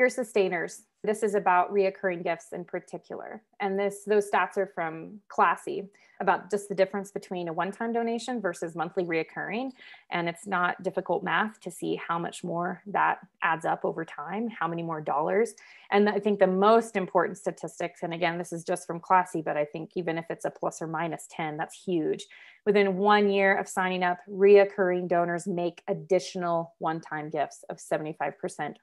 your sustainers. This is about reoccurring gifts in particular. And this those stats are from Classy about just the difference between a one-time donation versus monthly reoccurring. And it's not difficult math to see how much more that adds up over time, how many more dollars. And I think the most important statistics, and again, this is just from Classy, but I think even if it's a plus or minus 10, that's huge. Within one year of signing up, reoccurring donors make additional one-time gifts of 75%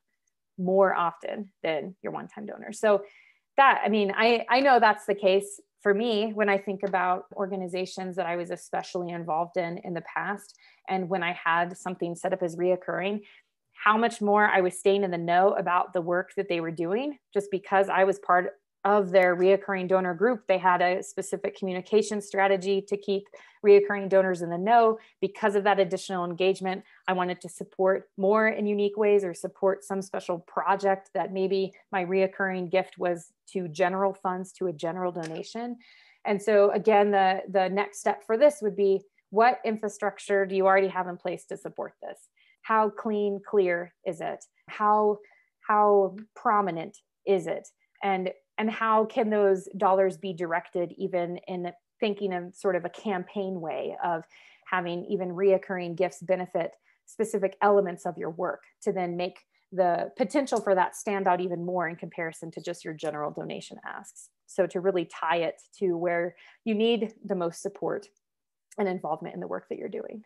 more often than your one-time donor. So that, I mean, I, I know that's the case for me when I think about organizations that I was especially involved in in the past. And when I had something set up as reoccurring, how much more I was staying in the know about the work that they were doing just because I was part of their reoccurring donor group, they had a specific communication strategy to keep reoccurring donors in the know. Because of that additional engagement, I wanted to support more in unique ways or support some special project that maybe my reoccurring gift was to general funds, to a general donation. And so again, the, the next step for this would be what infrastructure do you already have in place to support this? How clean, clear is it? How, how prominent is it? And and how can those dollars be directed even in thinking of sort of a campaign way of having even reoccurring gifts benefit specific elements of your work to then make the potential for that stand out even more in comparison to just your general donation asks. So to really tie it to where you need the most support and involvement in the work that you're doing.